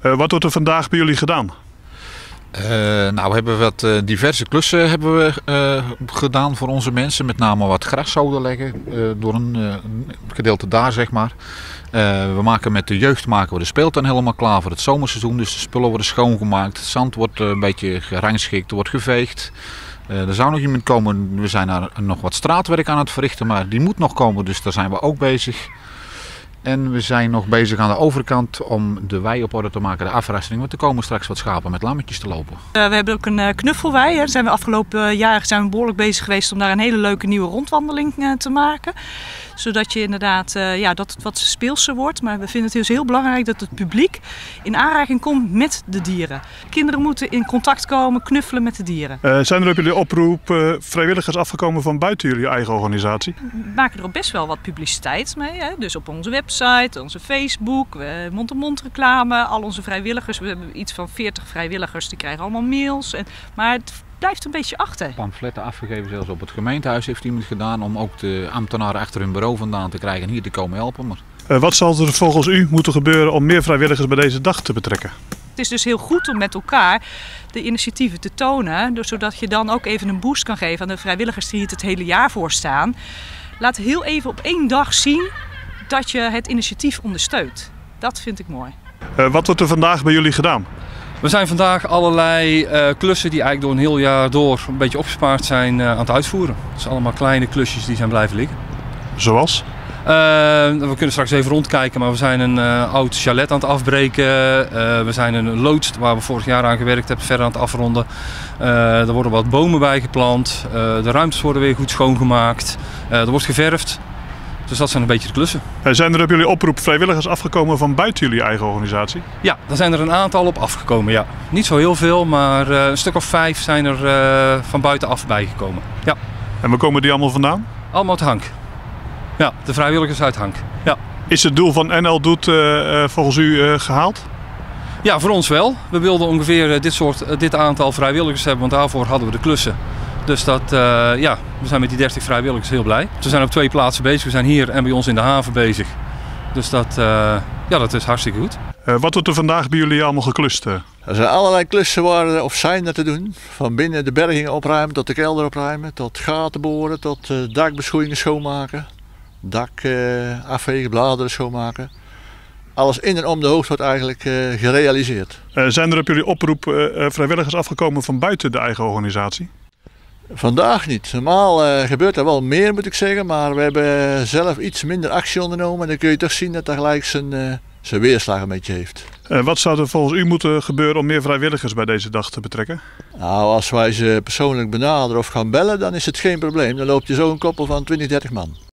Eh, wat wordt er vandaag bij jullie gedaan? Uh, nou, we hebben wat uh, diverse klussen hebben we, gedaan voor onze mensen. Met name wat graszoden leggen door een gedeelte daar, zeg maar. we maken met de jeugd maken we de speeltuin helemaal klaar voor het zomerseizoen. Dus de spullen worden schoongemaakt. Het zand wordt een beetje gerangschikt, wordt geveegd. er zou nog iemand komen. We zijn daar nog wat straatwerk aan het verrichten, maar die moet nog komen. Dus daar zijn we ook bezig. En we zijn nog bezig aan de overkant om de wei op orde te maken, de afrasting. Want er komen straks wat schapen met lammetjes te lopen. Uh, we hebben ook een uh, knuffelwei. Daar zijn we afgelopen jaar zijn we behoorlijk bezig geweest om daar een hele leuke nieuwe rondwandeling uh, te maken zodat je inderdaad uh, ja, dat het wat speelser wordt. Maar we vinden het dus heel belangrijk dat het publiek in aanraking komt met de dieren. Kinderen moeten in contact komen, knuffelen met de dieren. Uh, zijn er op jullie oproep uh, vrijwilligers afgekomen van buiten jullie eigen organisatie? We maken er ook best wel wat publiciteit mee. Hè? Dus op onze website, onze Facebook, mond-to-mond reclame. Al onze vrijwilligers, we hebben iets van 40 vrijwilligers, die krijgen allemaal mails. En, maar het blijft een beetje achter. Pamfletten afgegeven, zelfs op het gemeentehuis heeft iemand gedaan om ook de ambtenaren achter hun bureau vandaan te krijgen en hier te komen helpen. Maar... Uh, wat zal er volgens u moeten gebeuren om meer vrijwilligers bij deze dag te betrekken? Het is dus heel goed om met elkaar de initiatieven te tonen, zodat je dan ook even een boost kan geven aan de vrijwilligers die het hele jaar voor staan. Laat heel even op één dag zien dat je het initiatief ondersteunt. Dat vind ik mooi. Uh, wat wordt er vandaag bij jullie gedaan? We zijn vandaag allerlei uh, klussen die eigenlijk door een heel jaar door een beetje opgespaard zijn uh, aan het uitvoeren. Het zijn allemaal kleine klusjes die zijn blijven liggen. Zoals? Uh, we kunnen straks even rondkijken, maar we zijn een oud chalet aan het afbreken. we zijn een loods waar we vorig jaar aan gewerkt hebben, verder aan het afronden. er worden wat bomen bijgeplant. de ruimtes worden weer goed schoongemaakt. er wordt geverfd. Dus dat zijn een beetje de klussen. Zijn er op jullie oproep vrijwilligers afgekomen van buiten jullie eigen organisatie? Ja, daar zijn er een aantal op afgekomen. Ja. Niet zo heel veel, maar uh, een stuk of vijf zijn er uh, van buitenaf bijgekomen. Ja. En waar komen die allemaal vandaan? Allemaal uit Hank. Ja, de vrijwilligers uit Hank. Ja. Is het doel van NL Doet volgens u gehaald? Ja, voor ons wel. We wilden ongeveer dit, soort, dit aantal vrijwilligers hebben, want daarvoor hadden we de klussen. Dus dat, uh, ja, we zijn met die 30 vrijwilligers heel blij. We zijn op twee plaatsen bezig. We zijn hier en bij ons in de haven bezig. Dus dat, uh, ja, dat is hartstikke goed. Uh, wat wordt er vandaag bij jullie allemaal geklust? Er zijn allerlei klussen waar, of zijn er te doen. Van binnen de bergingen opruimen tot de kelder opruimen. Tot gaten boren, tot dakbeschoeien schoonmaken. Dak afvegen, bladeren schoonmaken. Alles in en om de hoofd wordt eigenlijk gerealiseerd. zijn er op jullie oproep vrijwilligers afgekomen van buiten de eigen organisatie? Vandaag niet. Normaal uh, gebeurt er wel meer moet ik zeggen, maar we hebben zelf iets minder actie ondernomen. En dan kun je toch zien dat dat gelijk zijn, uh, zijn weerslag een beetje heeft. Uh, wat zou er volgens u moeten gebeuren om meer vrijwilligers bij deze dag te betrekken? Nou, als wij ze persoonlijk benaderen of gaan bellen, dan is het geen probleem. Dan loopt je zo een koppel van 20, 30 man.